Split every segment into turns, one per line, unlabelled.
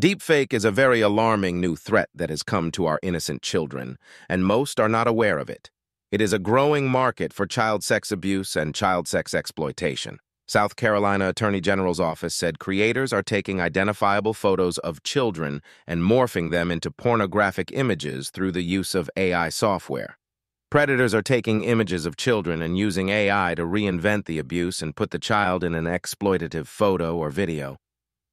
Deepfake is a very alarming new threat that has come to our innocent children, and most are not aware of it. It is a growing market for child sex abuse and child sex exploitation. South Carolina Attorney General's office said creators are taking identifiable photos of children and morphing them into pornographic images through the use of AI software. Predators are taking images of children and using AI to reinvent the abuse and put the child in an exploitative photo or video.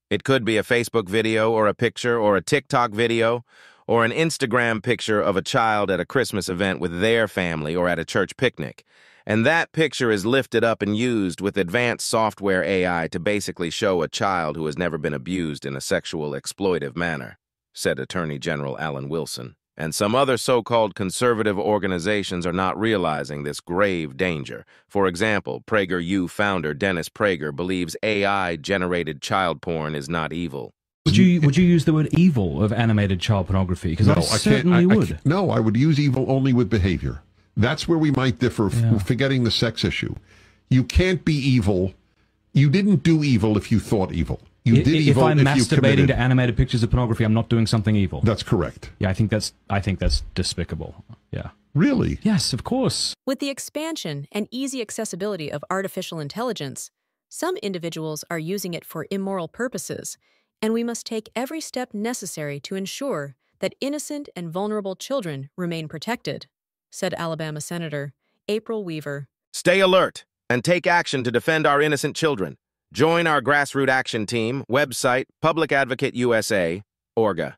It could be a Facebook video or a picture or a TikTok video or an Instagram picture of a child at a Christmas event with their family or at a church picnic. And that picture is lifted up and used with advanced software AI to basically show a child who has never been abused in a sexual exploitive manner, said Attorney General Alan Wilson and some other so-called conservative organizations are not realizing this grave danger. For example, PragerU founder Dennis Prager believes AI-generated child porn is not evil.
Would you would you use the word evil of animated child pornography? Because
no,
I certainly
I,
would.
I no, I would use evil only with behavior. That's where we might differ,
Yeah.
forgetting the sex issue. You can't be evil. You didn't do evil if you thought evil. You
I-
did
if
evil
I'm
if you
masturbating
committed.
to animated pictures of pornography, I'm not doing something evil.
That's correct.
yeah, I think that's I think that's despicable. Yeah.
Really?
Yes, of course.
With the expansion and easy accessibility of artificial intelligence, some individuals are using it for immoral purposes, and we must take every step necessary to ensure that innocent and vulnerable children remain protected, said Alabama Senator April Weaver.
Stay alert and take action to defend our innocent children. Join our grassroots action team, website, Public Advocate USA, Orga.